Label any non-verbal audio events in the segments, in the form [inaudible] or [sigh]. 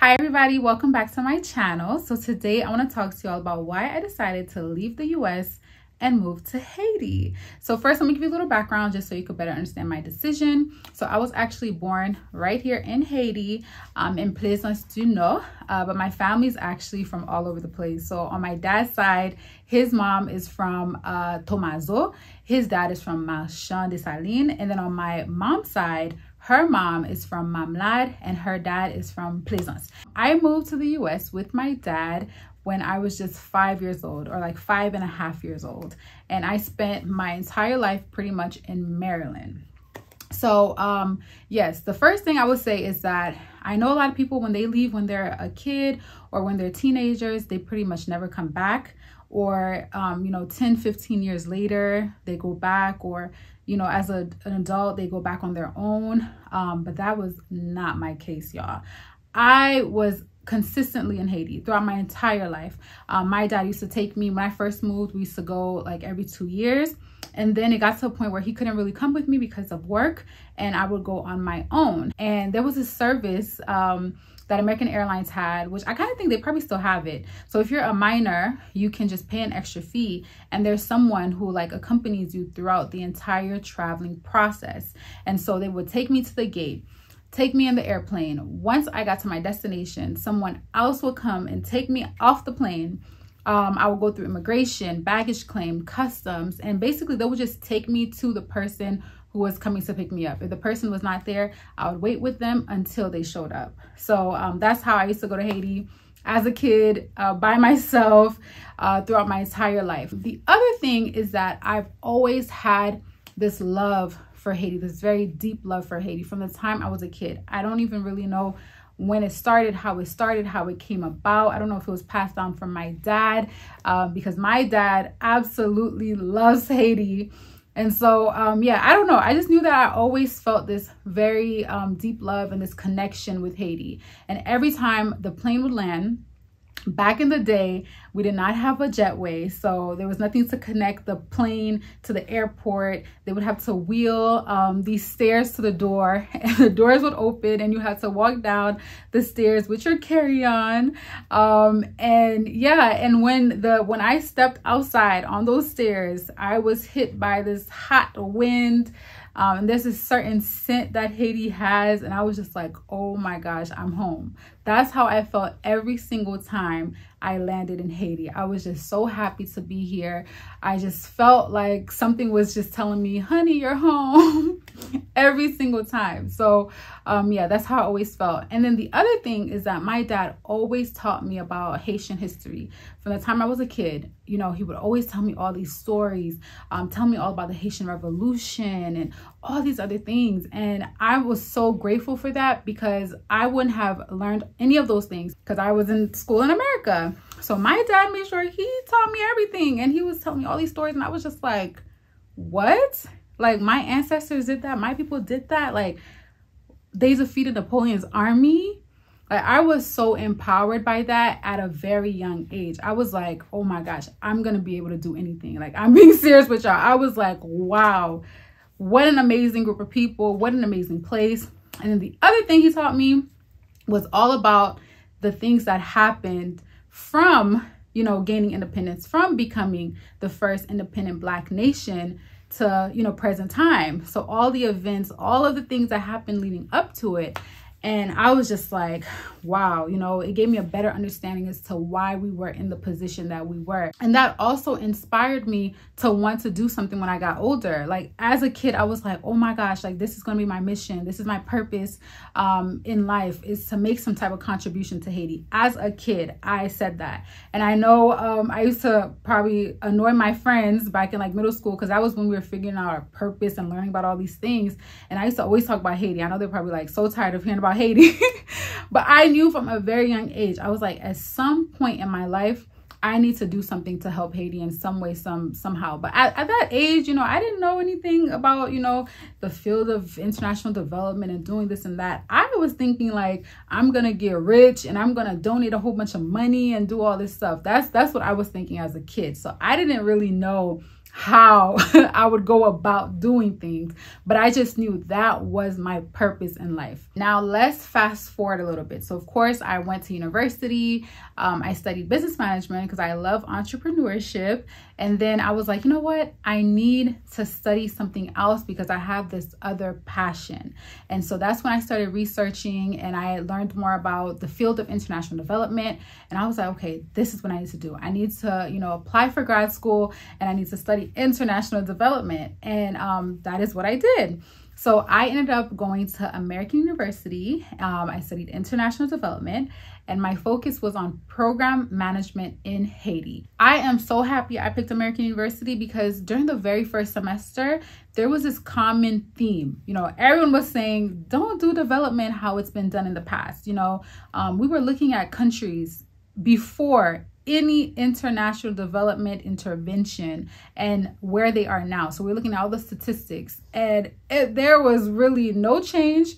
Hi everybody, welcome back to my channel. So today I want to talk to you all about why I decided to leave the US and move to Haiti. So first, let me give you a little background just so you could better understand my decision. So I was actually born right here in Haiti, um, in Plaisance du Nord, uh, but my family is actually from all over the place. So on my dad's side, his mom is from uh, Thomazeau, his dad is from Marchand Dessalines, and then on my mom's side, her mom is from Mamlad and her dad is from Plaisance. I moved to the US with my dad when I was just five years old or like five and a half years old. And I spent my entire life pretty much in Maryland. So, um, yes, the first thing I would say is that I know a lot of people when they leave when they're a kid or when they're teenagers, they pretty much never come back or, um, you know, 10, 15 years later, they go back or, you know, as a, an adult, they go back on their own. Um, but that was not my case, y'all. I was consistently in Haiti throughout my entire life. Um, my dad used to take me when I first moved. We used to go like every two years. And then it got to a point where he couldn't really come with me because of work and I would go on my own. And there was a service um, that American Airlines had, which I kind of think they probably still have it. So if you're a minor, you can just pay an extra fee and there's someone who like accompanies you throughout the entire traveling process. And so they would take me to the gate take me in the airplane. Once I got to my destination, someone else would come and take me off the plane. Um, I would go through immigration, baggage claim, customs, and basically they would just take me to the person was coming to pick me up. If the person was not there, I would wait with them until they showed up. So um, that's how I used to go to Haiti as a kid uh, by [laughs] myself uh, throughout my entire life. The other thing is that I've always had this love for Haiti, this very deep love for Haiti from the time I was a kid. I don't even really know when it started, how it started, how it came about. I don't know if it was passed down from my dad uh, because my dad absolutely [laughs] loves Haiti. And so, um, yeah, I don't know. I just knew that I always felt this very um, deep love and this connection with Haiti. And every time the plane would land, back in the day, we did not have a jetway, so there was nothing to connect the plane to the airport. They would have to wheel um, these stairs to the door, [laughs] and the doors would open, and you had to walk down the stairs with your carry-on. Um, and yeah, and when the when I stepped outside on those stairs, I was hit by this hot wind. Um, and there's a certain scent that Haiti has, and I was just like, oh my gosh, I'm home. That's how I felt every single time I landed in Haiti. I was just so happy to be here. I just felt like something was just telling me, honey, you're home [laughs] every single time. So um, yeah, that's how I always felt. And then the other thing is that my dad always taught me about Haitian history. From the time I was a kid, you know, he would always tell me all these stories, um, tell me all about the Haitian Revolution and all these other things. And I was so grateful for that because I wouldn't have learned any of those things because I was in school in America. So my dad made sure he taught me everything and he was telling me all these stories and I was just like, what? Like my ancestors did that. My people did that. Like they defeated Napoleon's army. Like I was so empowered by that at a very young age. I was like, oh my gosh, I'm gonna be able to do anything. Like I'm [laughs] being serious with y'all. I was like, wow, what an amazing group of people. What an amazing place. And then the other thing he taught me was all about the things that happened from, you know, gaining independence, from becoming the first independent black nation to, you know, present time. So all the events, all of the things that happened leading up to it and I was just like, wow, you know, it gave me a better understanding as to why we were in the position that we were. And that also inspired me to want to do something when I got older. Like as a kid, I was like, oh my gosh, like this is going to be my mission. This is my purpose um, in life is to make some type of contribution to Haiti. As a kid, I said that. And I know um, I used to probably annoy my friends back in like middle school because that was when we were figuring out our purpose and learning about all these things. And I used to always talk about Haiti. I know they're probably like so tired of hearing about about Haiti. [laughs] but I knew from a very young age, I was like, at some point in my life, I need to do something to help Haiti in some way, some somehow. But at, at, that age, you know, I didn't know anything about, you know, the field of international development and doing this and that. I was thinking like I'm gonna get rich and I'm gonna donate a whole bunch of money and do all this stuff. That's that's what I was thinking as a kid. So I didn't really know how [laughs] I would go about doing things, but I just knew that was my purpose in life. Now, let's fast forward a little bit. So, of course, I went to university. Um, I studied business management because I love entrepreneurship. And then I was like, you know what? I need to study something else because I have this other passion. And so that's when I started researching and I learned more about the field of international development. And I was like, okay, this is what I need to do. I need to, you know, apply for grad school and I need to study international development. And um, that is what I did. So I ended up going to American University. Um, I studied international development and my focus was on program management in Haiti. I am so happy I picked American University because during the very first semester, there was this common theme. You know, everyone was saying, don't do development how it's been done in the past. You know, um, we were looking at countries before any international development intervention and where they are now. So we're looking at all the statistics and it, there was really no change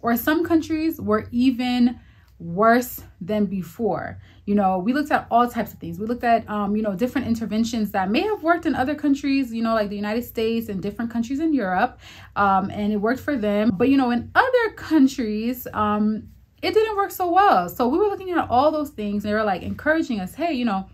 or some countries were even worse than before. You know, we looked at all types of things. We looked at, um, you know, different interventions that may have worked in other countries, you know, like the United States and different countries in Europe, um, and it worked for them. But, you know, in other countries, um, it didn't work so well. So we were looking at all those things. They were like encouraging us, hey, you know,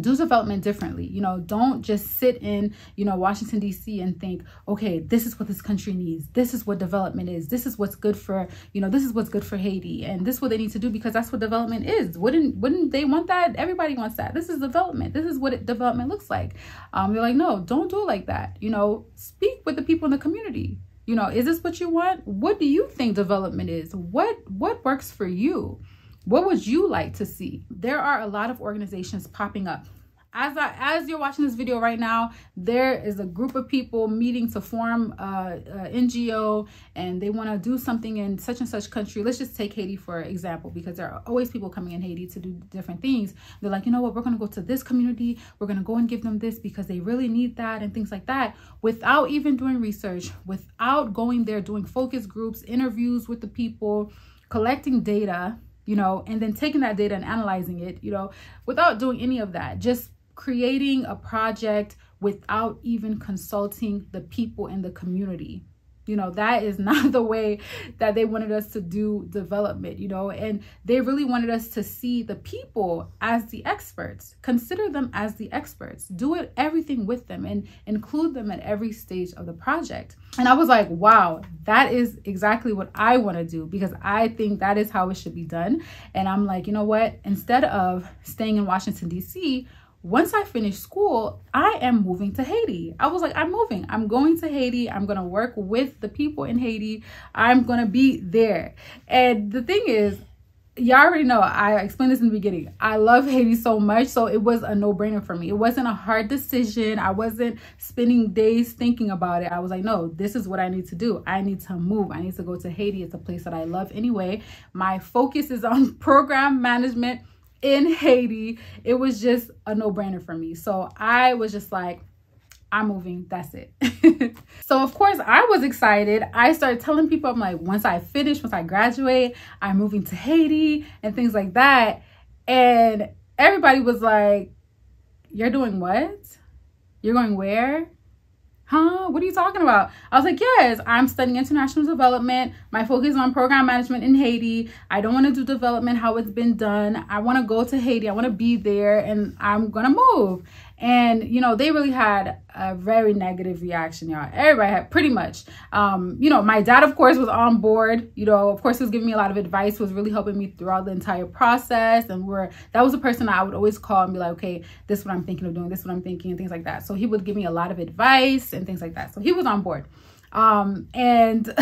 do development differently. You know, don't just sit in, you know, Washington, D.C. and think, okay, this is what this country needs. This is what development is. This is what's good for, you know, this is what's good for Haiti. And this is what they need to do because that's what development is. Wouldn't wouldn't they want that? Everybody wants that. This is development. This is what it, development looks like. Um, you're like, no, don't do it like that. You know, speak with the people in the community you know, is this what you want? What do you think development is? What what works for you? What would you like to see? There are a lot of organizations popping up as I, as you're watching this video right now, there is a group of people meeting to form uh, a, a NGO and they want to do something in such and such country. Let's just take Haiti for example, because there are always people coming in Haiti to do different things. They're like, you know what, we're going to go to this community. We're going to go and give them this because they really need that and things like that without even doing research, without going there, doing focus groups, interviews with the people, collecting data, you know, and then taking that data and analyzing it, you know, without doing any of that, just creating a project without even consulting the people in the community. You know that is [laughs] not the way that they wanted us to do development you know and they really wanted us to see the people as the experts. Consider them as the experts. Do it everything with them and include them at every stage of the project. And i was like wow that is exactly what i want to do because i think that is how it should be done. And i'm like you know what? Instead of staying in washington dc once I finish school, I am moving to Haiti. I was like, I'm moving. I'm going to Haiti. I'm going to work with the people in Haiti. I'm going to be there. And the thing is, y'all already know I explained this in the beginning. I love Haiti so much, so it was a no-brainer for me. It wasn't a hard decision. I wasn't spending days thinking about it. I was like, no, this is what I need to do. I need to move. I need to go to Haiti. It's a place that I love anyway. My focus is on [laughs] program management in Haiti. It was just a no-brainer for me. So I was just like, I'm moving. That's it. [laughs] so of course I was excited. I started telling people, I'm like, once I finish, once I graduate, I'm moving to Haiti and things like that. And everybody was like, you're doing what? You're going where? Huh? What are you talking about? I was like, yes, I'm studying international development. My focus on program management in Haiti. I don't want to do development how it's been done. I want to go to Haiti. I want to be there and I'm going to move. And, you know, they really had a very negative reaction, y'all. Everybody had pretty much. Um, you know, my dad, of course, was on board. You know, of course, was giving me a lot of advice, was really helping me throughout the entire process. And we're that was the person I would always call and be like, okay, this is what I'm thinking of doing, this is what I'm thinking, and things like that. So he would give me a lot of advice and things like that. So he was on board. Um, and [laughs]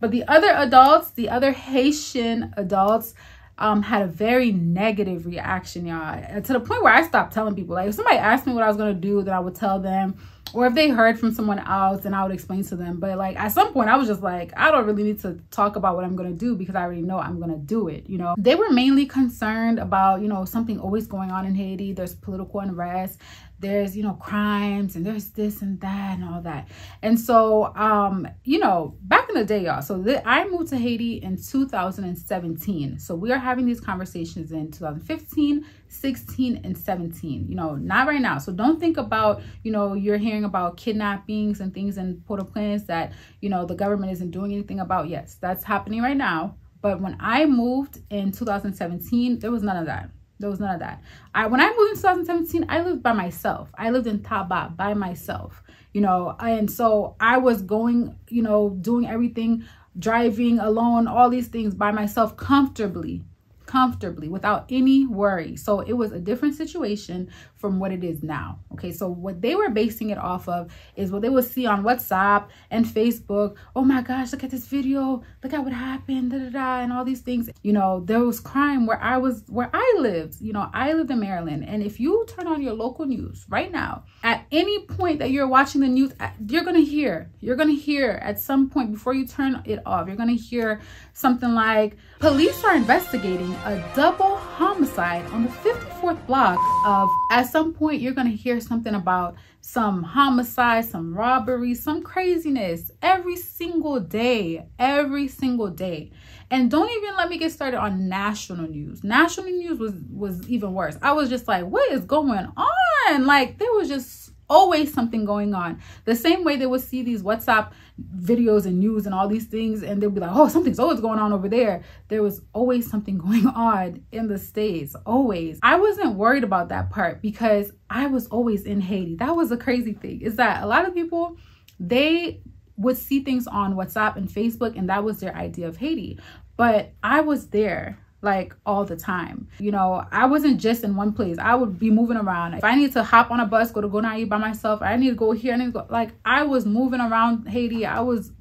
but the other adults, the other Haitian adults, um, had a very negative reaction, y'all. To the point where I stopped telling people. Like, if somebody asked me what I was going to do, then I would tell them, or if they heard from someone else then i would explain to them but like at some point i was just like i don't really need to talk about what i'm gonna do because i already know i'm gonna do it you know they were mainly concerned about you know something always going on in haiti there's political unrest there's you know crimes and there's this and that and all that. And so um you know back in the day y'all so i moved to haiti in 2017 so we are having these conversations in 2015 16 and 17 you know not right now. So don't think about you know you're hearing about kidnappings and things in port-au-prince that you know the government isn't doing anything about. Yes that's happening right now. But when i moved in 2017 there was none of that there was none of that. I when I moved in 2017, I lived by myself. I lived in Taba by myself, you know, and so I was going, you know, doing everything, driving alone, all these things by myself comfortably comfortably without any worry. So it was a different situation from what it is now. Okay, so what they were basing it off of is what they would see on WhatsApp and Facebook. Oh my gosh, look at this video. Look at what happened, da da da, and all these things. You know, there was crime where I was, where I lived. You know, I lived in Maryland. And if you turn on your local news right now, at any point that you're watching the news, you're to hear, you're to hear at some point before you turn it off, you're to hear something like, police are investigating a double homicide on the 54th block of, at some point, you're going to hear something about some homicide, some robbery, some craziness every single day, every single day. And don't even let me get started on national news. National news was was even worse. I was just like, what is going on? Like there was just always something going on. The same way they would see these WhatsApp videos and news and all these things, and they'll be like, oh, something's always going on over there. There was always something [laughs] going on in the States, always. I wasn't worried about that part because I was always in Haiti. That was a crazy thing, is that a lot of people, they would see things on WhatsApp and Facebook, and that was their idea of Haiti. But I was there like all the time. You know, I wasn't just in one place. I would be moving around. If I need to hop on a bus, go to Gonaïves by myself, I need to go here, I need to go like I was moving around Haiti. I was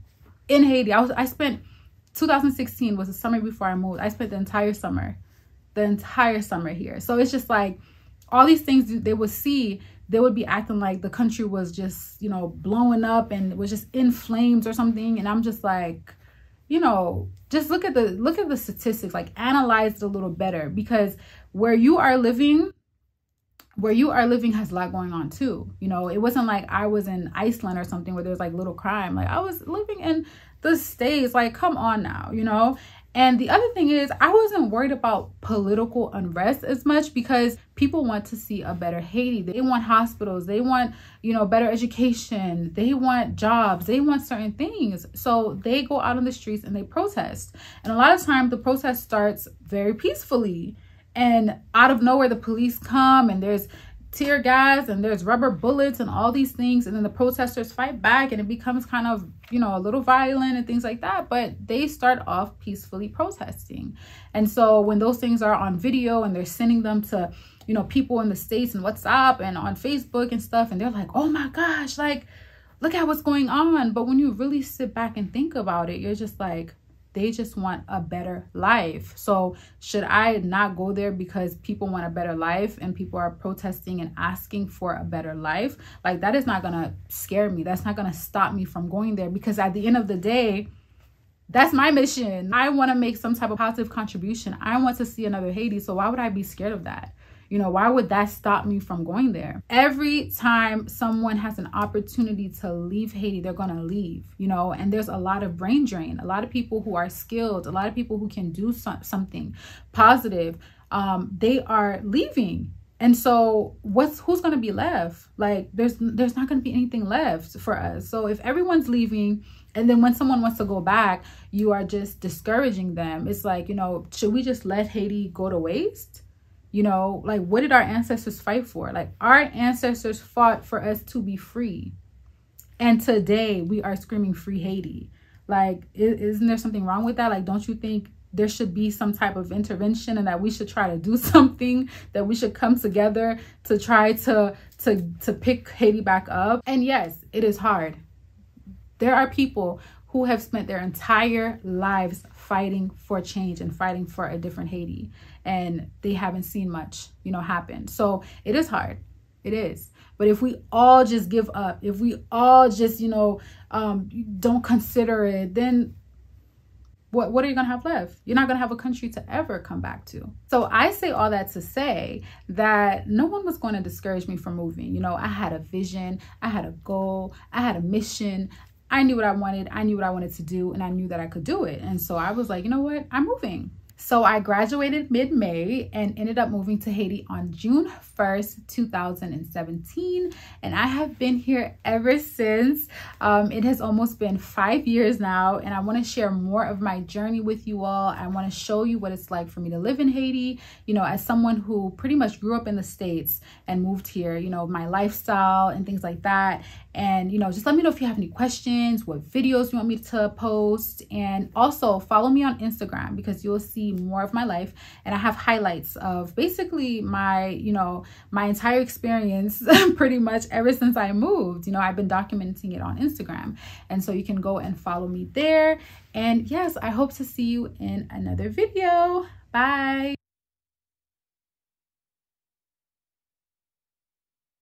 in Haiti. I was I spent 2016 was the summer before I moved. I spent the entire summer. The entire summer here. So it's just like all these things they would see they would be acting like the country was just, you know, blowing up and was just in flames or something. And I'm just like, you know, just look at the look at the statistics, like analyze it a little better because where you are living, where you are living has a lot going on too. You know, it wasn't like I was in Iceland or something where there's like little crime. Like I was living in the States, like come on now, you know? And the other thing is, I wasn't worried about political unrest as much because people want to see a better Haiti. They want hospitals, they want, you know, better education, they want jobs, they want certain things. So they go out on the streets and they protest. And a lot of times the protest starts very peacefully. And out of nowhere, the police come and there's tear gas and there's rubber bullets and all these things. And then the protesters fight back and it becomes kind of you know a little violent and things like that. But they start off peacefully protesting. And so when those things are on video and they're sending them to you know people in the states and whatsapp and on facebook and stuff and they're like oh my gosh like look at what's going on. But when you really sit back and think about it you're just like they just want a better life. So, should I not go there because people want a better life and people are protesting and asking for a better life? Like, that is not to scare me. That's not to stop me from going there because at the end of the day, that's my mission. I want to make some type of positive contribution. I want to see another Haiti. So, why would I be scared of that? You know, why would that stop me from going there? Every time someone has an opportunity to leave Haiti, they're going to leave, you know, and there's a lot of brain drain. A lot of people who are skilled, a lot of people who can do so something positive, um, they are leaving. And so what's who's going to be left? Like there's there's not going to be anything left for us. So if everyone's leaving and then when someone wants to go back you are just discouraging them. It's like you know should we just let haiti go to waste you know, like what did our ancestors fight for? Like our ancestors fought for us to be free. And today we are screaming free Haiti. Like, isn't there something wrong with that? Like, don't you think there should be some type of intervention and that we should try to do [laughs] something that we should come together to try to to to pick Haiti back up and yes it is hard there are people who have spent their entire lives fighting for change and fighting for a different Haiti and they haven't seen much, you know, happen. So it is hard. It is. But if we all just give up, if we all just, you know, um, don't consider it, then what, what are you going to have left? You're not going to have a country to ever come back to. So I say all that to say that no one was going to discourage me from moving. You know, I had a vision, I had a goal, I had a mission. I knew what I wanted, I knew what I wanted to do, and I knew that I could do it. And so I was like, you know what? I'm moving. So I graduated mid May and ended up moving to Haiti on June 1st, 2017. And I have been here ever since. Um, it has almost been five years now. And I want to share more of my journey with you all. I want to show you what it's like for me to live in Haiti, you know, as someone who pretty much grew up in the States and moved here, you know, my lifestyle and things like that. And, you know, just let me know if you have any questions, what videos you want me to post. And also follow me on Instagram because you'll see more of my life. And I have highlights of basically my, you know, my entire experience [laughs] pretty much ever since I moved. You know, I've been documenting it on Instagram. And so you can go and follow me there. And yes, I hope to see you in another video. Bye.